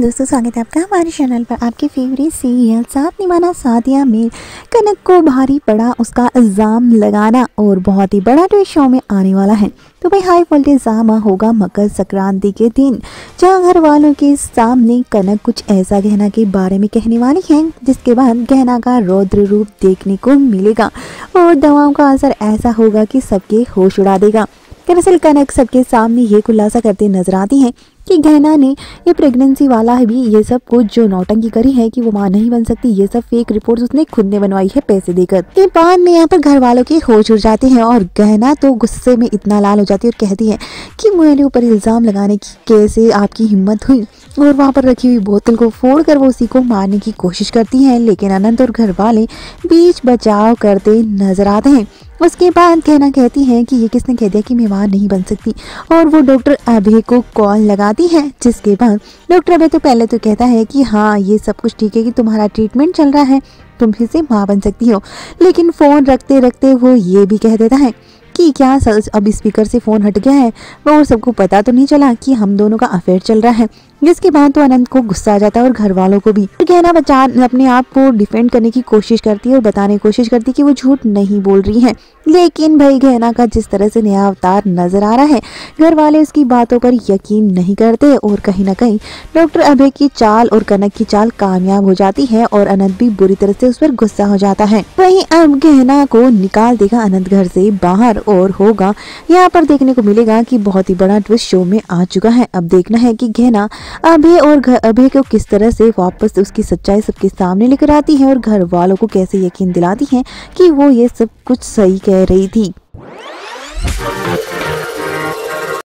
दोस्तों, स्वागत है आपका हमारे चैनल पर। आपके फेवरेट सीरियल साथ निभाना सादिया में कनक को भारी पड़ा, उसका इल्ज़ाम लगाना और बहुत ही बड़ा ट्विस्ट शो में आने वाला है। तो भाई हाई वोल्टेज ड्रामा होगा मकर संक्रांति के दिन, जहाँ घर वालों के सामने कनक कुछ ऐसा गहना के बारे में कहने वाली है, जिसके बाद गहना का रौद्र रूप देखने को मिलेगा और दवाओं का असर ऐसा होगा कि सबके होश उड़ा देगा। दरअसल कनक सबके सामने ये खुलासा करते नज़र आती हैं कि गहना ने, ये प्रेगनेंसी वाला है भी, ये सब कुछ जो नौटंकी करी है कि वो माँ नहीं बन सकती, ये सब फेक रिपोर्ट उसने खुद ने बनवाई है पैसे देकर। के बाद में यहाँ पर घर वालों के होश उड़ जाते हैं और गहना तो गुस्से में इतना लाल हो जाती है और कहती है कि मेरे ऊपर इल्ज़ाम लगाने की कैसे आपकी हिम्मत हुई? और वहाँ पर रखी हुई बोतल को फोड़ कर वो उसी को मारने की कोशिश करती है, लेकिन अनंत और घर वाले बीच बचाव करते नज़र आते हैं। उसके बाद कहना कहती है कि ये किसने कह दिया कि मैं वहाँ नहीं बन सकती? और वो डॉक्टर अभय को कॉल लगाती है, जिसके बाद डॉक्टर अभय तो पहले तो कहता है कि हाँ ये सब कुछ ठीक है कि तुम्हारा ट्रीटमेंट चल रहा है, तुम फिर से माँ बन सकती हो। लेकिन फ़ोन रखते रखते वो ये भी कह देता है कि क्या अब स्पीकर से फ़ोन हट गया है? और सबको पता तो नहीं चला कि हम दोनों का अफेयर चल रहा है। जिसके बाद तो अनंत को गुस्सा आ जाता है और घर वालों को भी। कहना बचा अपने आप को डिफेंड करने की कोशिश करती है और बताने की कोशिश करती है कि वो झूठ नहीं बोल रही है। लेकिन भाई, गहना का जिस तरह से नया अवतार नज़र आ रहा है घर वाले उसकी बातों पर यकीन नहीं करते और कहीं ना कहीं डॉक्टर अभय की चाल और कनक की चाल कामयाब हो जाती है और अनंत भी बुरी तरह से उस पर गुस्सा हो जाता है। वही अब गहना को निकाल देगा अनंत घर से बाहर और होगा। यहाँ पर देखने को मिलेगा कि बहुत ही बड़ा ट्विस्ट शो में आ चुका है। अब देखना है कि गहना अभय और अभय को किस तरह से वापस उसकी सच्चाई सबके सामने लेकर आती है और घर वालों को कैसे यकीन दिलाती है कि वो ये सब कुछ सही कह रही थी।